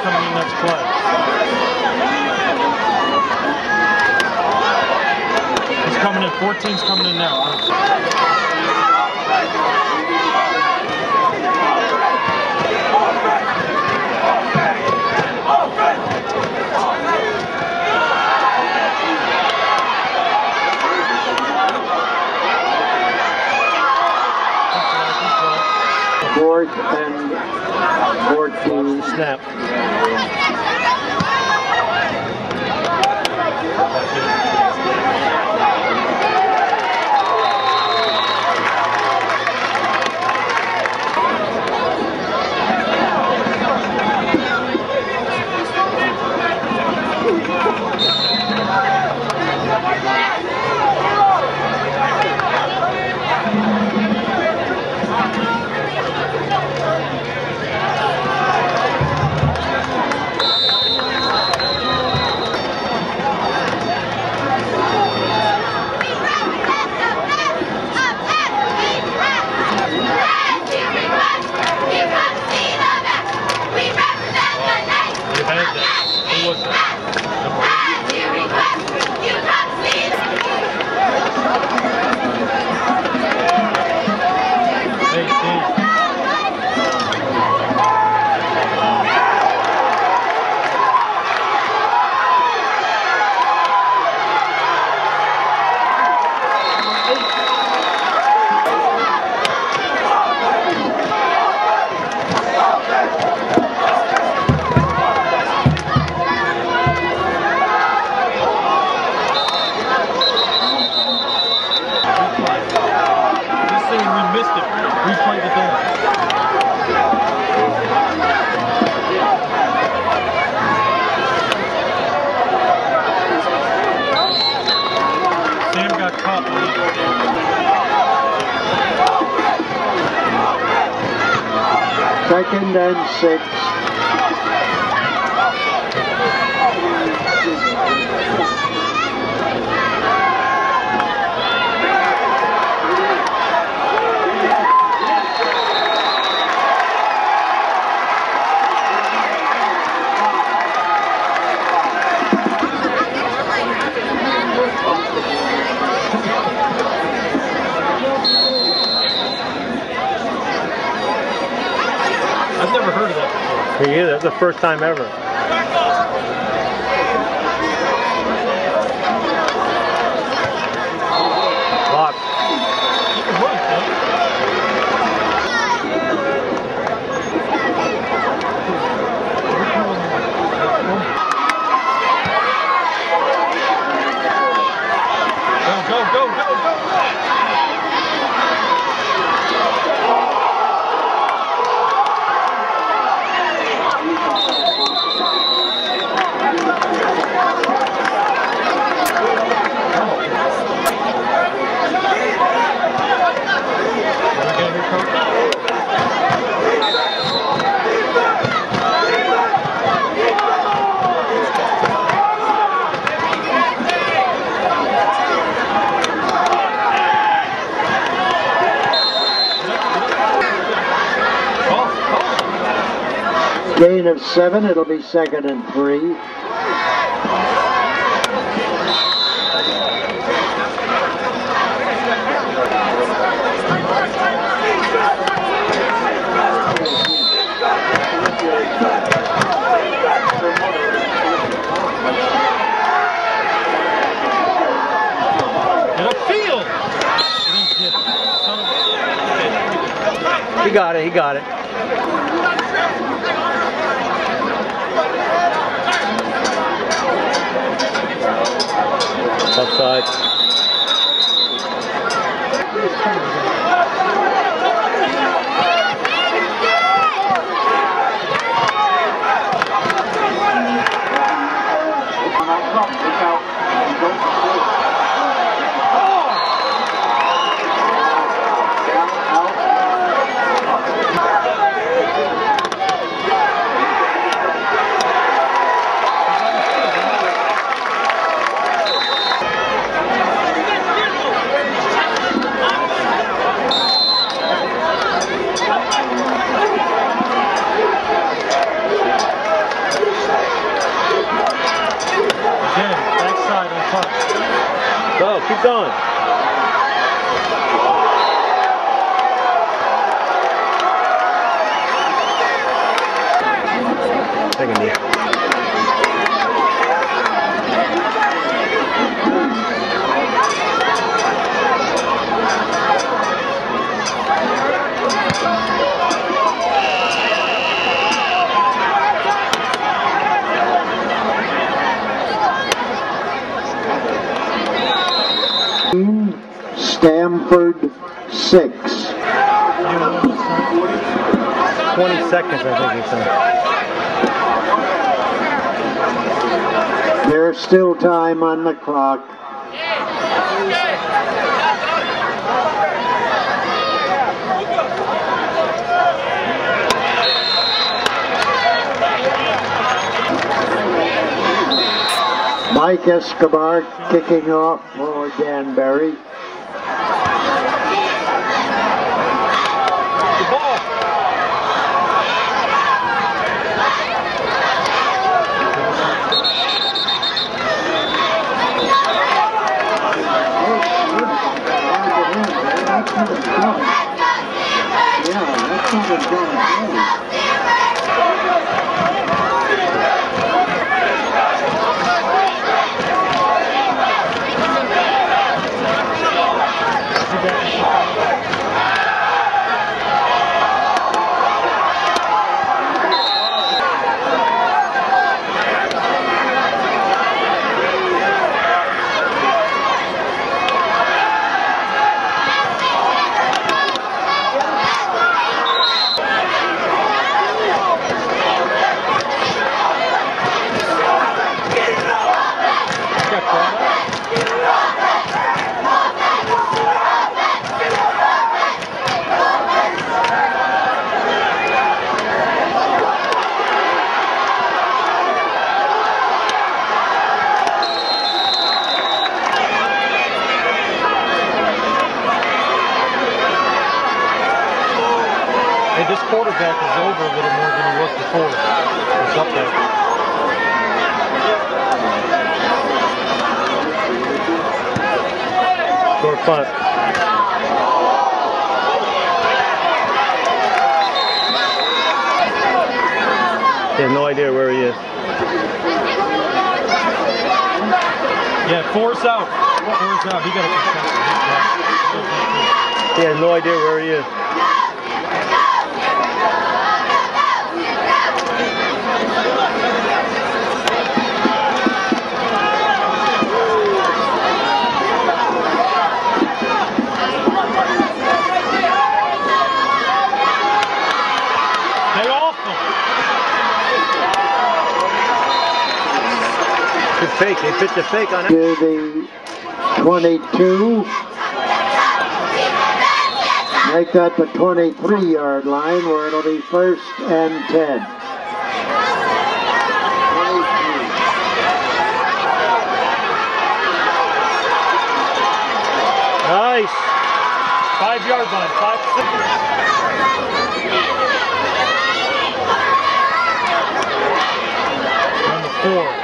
14's coming in next play. He's coming in. 14's coming in now. Fourth and 14. Snap. Second and six. I've never heard of that before. Me either. That's the first time ever. Gain of seven. It'll be second and three. Get upfield! He didn't get it. Son of a- He got it. He got it. Offside. Stamford, 6. 20 seconds, I think he said. There's still time on the clock. Mike Escobar kicking off for Danbury. The ball. Got a little more than he was before. It's up there. Short punt. He has no idea where he is. Yeah, force out. Force out. He got a concussion. He has no idea where he is. done. They off him. They pitched a fake on it. To the 22. Make that the 23 yard line where it'll be first and 10. Nice. Five yard line. Five, six. On the four.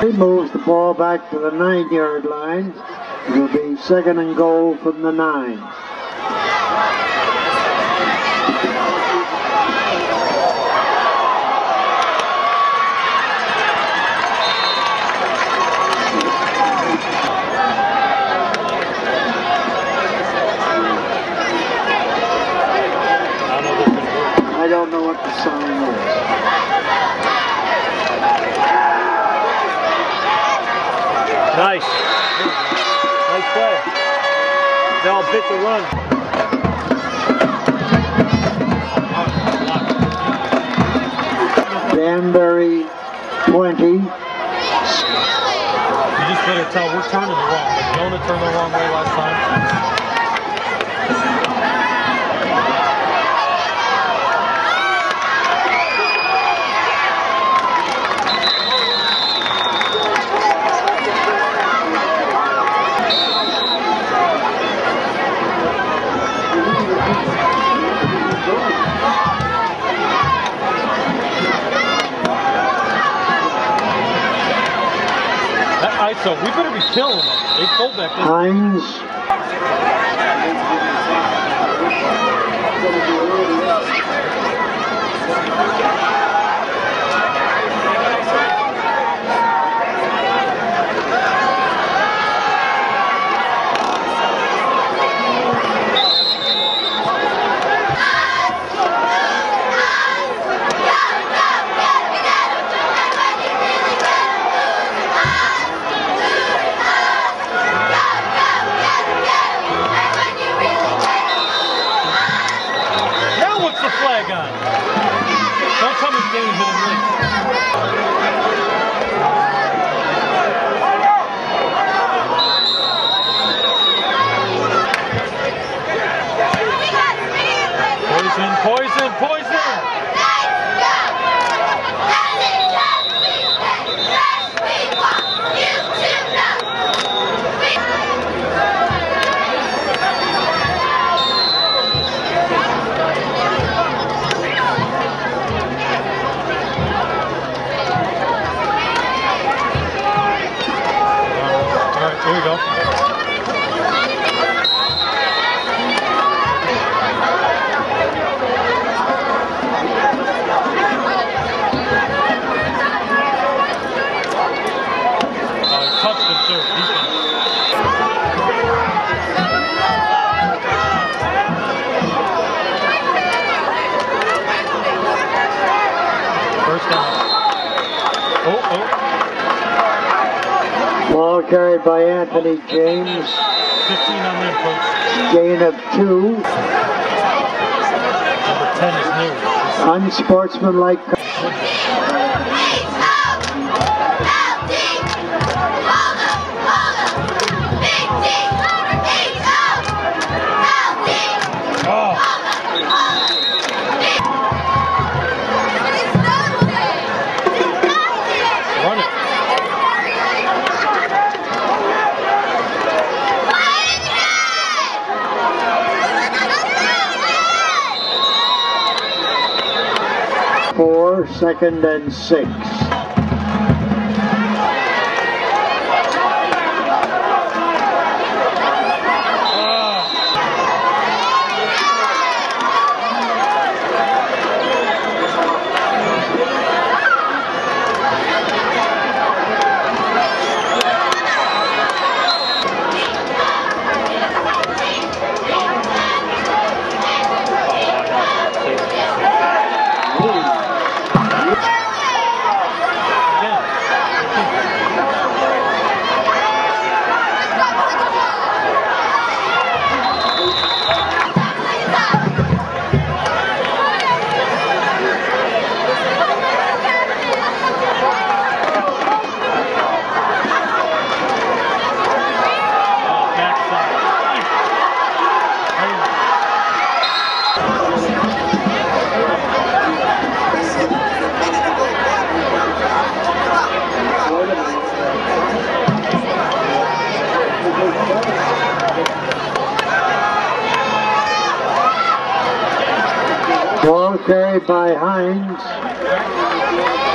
He moves the ball back to the nine yard line. It'll be second and goal from the nine. I don't know what the sign Nice. Nice play. They all bit the run. Danbury 20. You just better tell we're turning the wrong way. Jonah turned the wrong way last time. Poison, poison, poison! Carried by Anthony James. 15 on folks. Gain of two. Number 10 is new. Unsportsmanlike. Second and six. By Hines.